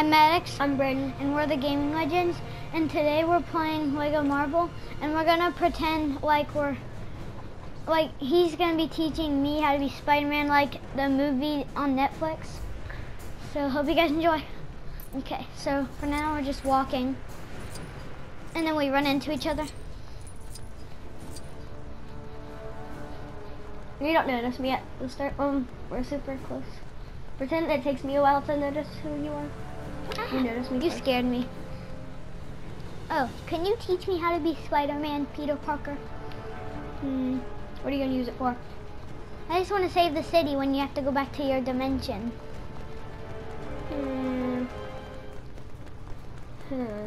I'm Maddox, I'm Brandon. and we're the Gaming Legends. And today we're playing Lego Marvel, and we're gonna pretend like we're, like he's gonna be teaching me how to be Spider-Man, like the movie on Netflix. So hope you guys enjoy. Okay, so for now we're just walking, and then we run into each other. You don't notice me at the start. Um, we're super close. Pretend it takes me a while to notice who you are. You notice me. You first. scared me. Oh, can you teach me how to be Spider-Man, Peter Parker? Hmm. What are you gonna use it for? I just want to save the city when you have to go back to your dimension. Hmm. Hmm.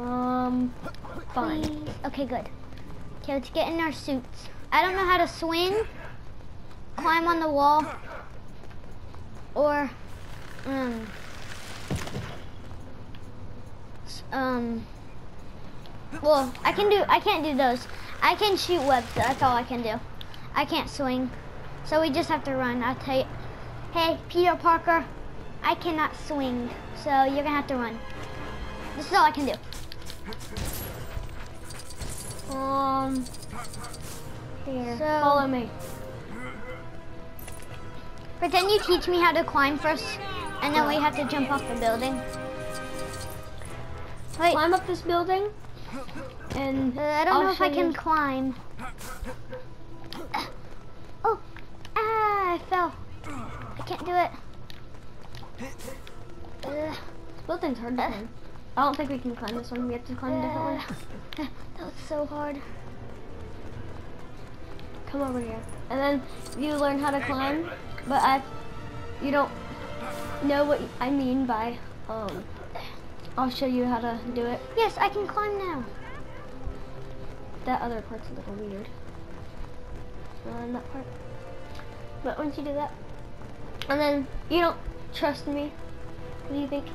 Um. Fine. Please. Okay, good. Okay, let's get in our suits. I don't know how to swing, climb on the wall, or um um. Well, I can do. I can't do those. I can shoot webs. That's all I can do. I can't swing, so we just have to run. I'll tell you. Hey, Peter Parker, I cannot swing, so you're gonna have to run. This is all I can do. Um. So- follow me. Pretend you teach me how to climb first, and then we have to jump off the building. Wait, Climb up this building. And uh, I don't I'll know if I can you- climb. Oh, ah, I fell. I can't do it. Ugh, building's hard to Uh. climb. I don't think we can climb this one. We have to climb a different one. uh, that was so hard. Come over here. And then you learn how to climb, but I, you don't know what I mean by, um, I'll show you how to do it. Yes, I can climb now. That other part's a little weird. Uh, that part. But once you do that, and then you don't trust me, do you think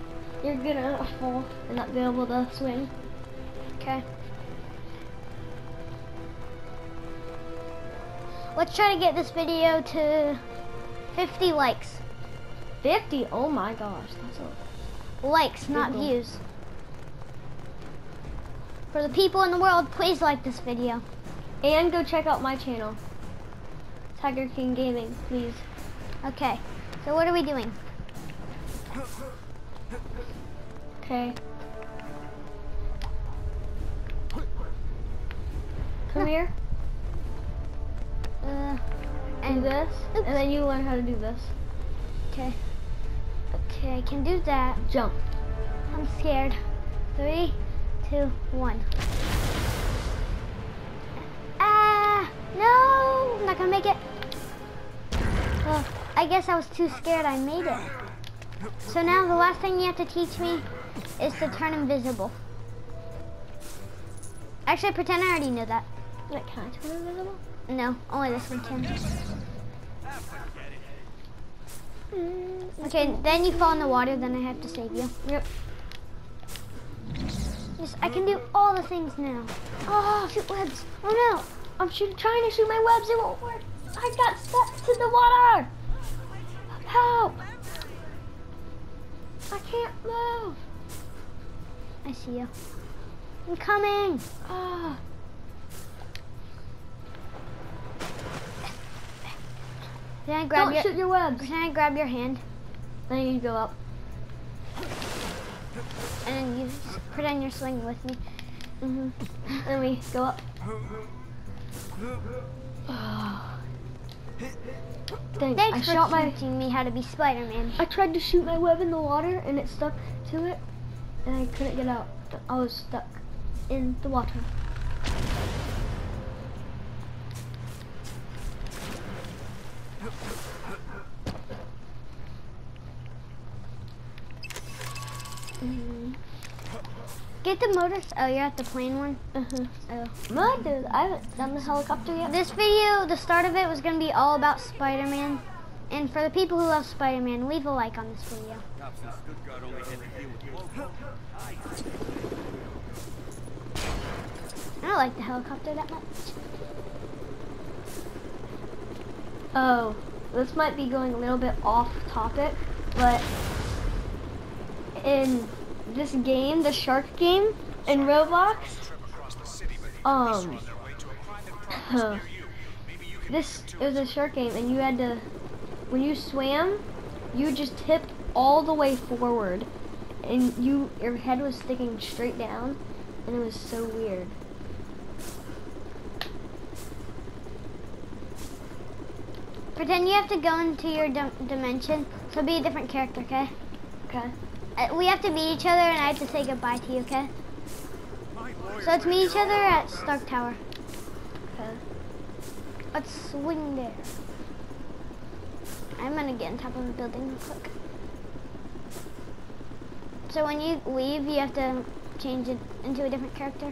you're gonna fall and not be able to swing? Okay. Let's try to get this video to 50 likes. 50? Oh my gosh, that's a Likes, not Google. views. For the people in the world, please like this video. And go check out my channel, Tiger King Gaming, please. Okay, so what are we doing? Okay. Come here. Uh, And and this, Oops. and then you learn how to do this. okay, okay, I can do that. Jump. I'm scared. Three, two, one. Ah, no, I'm not gonna make it. Well, I guess I was too scared. I made it. So now the last thing you have to teach me is to turn invisible. Actually, pretend I already know that. Like, can I turn invisible? No, only this one can. Mm, Okay, then you fall in the water, then I have to save you. Yep. Yes, I can do all the things now. Oh, shoot webs. Oh no. I'm shoot, trying to shoot my webs. It won't work. I got stuck to the water. Help! I can't move. I see you. I'm coming. Ah. Can I grab Don't your shoot your webs. Can I grab your hand Then you go up. and then you s- pretend you're swinging with me? hmm Then we go up. Dang, Thanks I for shot my. teaching me how to be Spider-Man. I tried to shoot my web in the water and it stuck to it, and I couldn't get out. I was stuck in the water. Get the motors. Oh, you're at the plane one. Uh-huh. Oh. Mud, I haven't done the helicopter yet. This video, the start of it was gonna be all about Spider-Man. And for the people who love Spider-Man, leave a like on this video. Cops in Stuttgart only had to deal with local. I don't like the helicopter that much. Oh, this might be going a little bit off topic, but in this game, the shark game in Roblox. Um, this it was a shark game, and you had to when you swam, you just tipped all the way forward, and you your head was sticking straight down, and it was so weird. Pretend you have to go into your dim- dimension. So be a different character, okay? Okay. Uh, we have to meet each other, and I have to say goodbye to you, okay? So let's meet each other at Stark Tower. Okay. Let's swing there. I'm gonna get on top of the building real quick. So when you leave, you have to change it into a different character.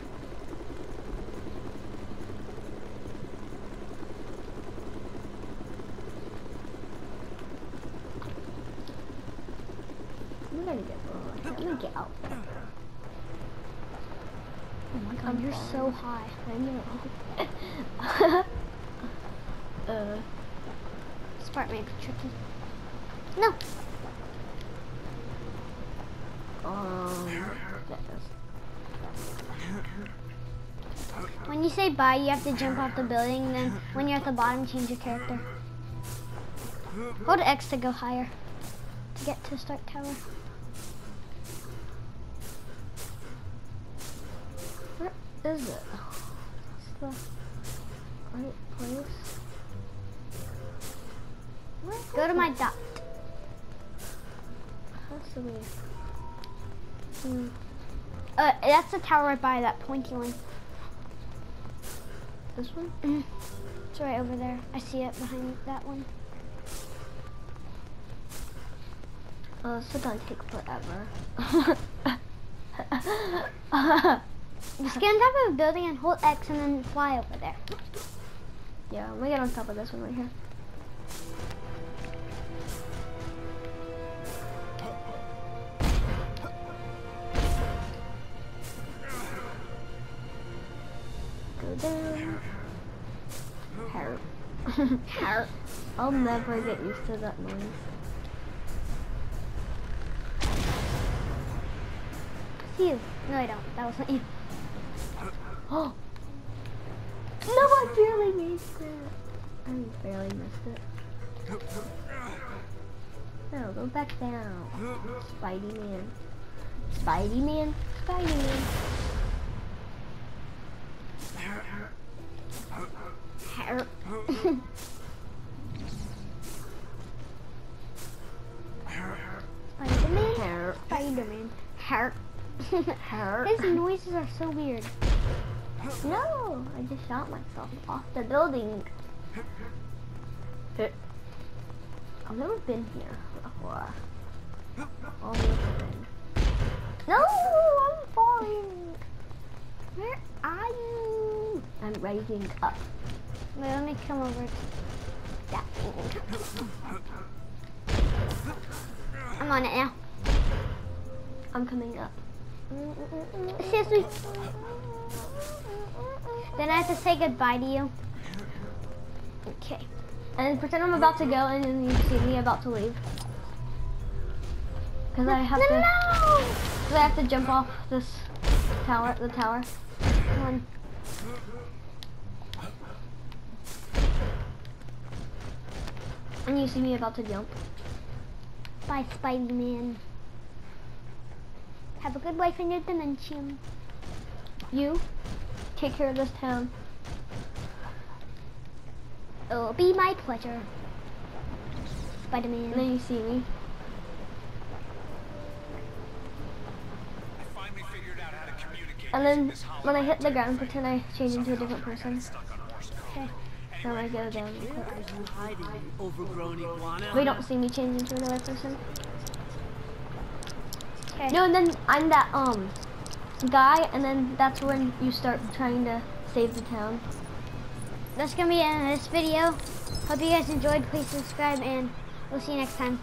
I'm gonna get oh, Let me get out. God, you're so high. I know. uh, This part may be tricky. No. um, that. When you say bye, you have to jump off the building. Then when you're at the bottom, change your character. Hold X to go higher. To get to Stark Tower. Is it? What's the right place? Go to my dot. Has to be. Hmm. Uh, that's the tower right by that pointy one. This one? Mhm. It's right over there. I see it behind that one. Oh, this is gonna take forever. Just get on top of a building and hold X and then fly over there. yeah, I'm gonna get on top of this one right here. Go down. Harp. Harp. I'll never get used to that noise. You. No, I don't. That wasn't you. Oh! No, I barely missed it. I barely missed it. No, go back down. Spidey Man. Spidey Man. Spidey Man. Spider-Man. Spider-Man. His noises are so weird. No, I just shot myself off the building. I've never been here before. Almost been. No, I'm falling. Where are you? I'm rising up. Wait, let me come over to that thing. I'm on it now. I'm coming up. Seriously. Then I have to say goodbye to you. Okay. And pretend I'm about to go and then you see me about to leave. Cause I have no, to, no, cause I have to jump off this tower, the tower. Come on. And you see me about to jump. Bye, Spider-Man. Have a good life in your dimension. You take care of this town. It'll be my pleasure. Spider-Man. then you see me. I finally figured out how to communicate And then when I hit the ground, pretend I change into a different person. stuck on Morse code. Okay. Then I go down. real quick. Are you hiding, you overgrown iguana? We don't see me change into another person. Okay. No, and then I'm that um guy, and then that's when you start trying to save the town. That's gonna be the end of this video. Hope you guys enjoyed. Please subscribe and we'll see you next time.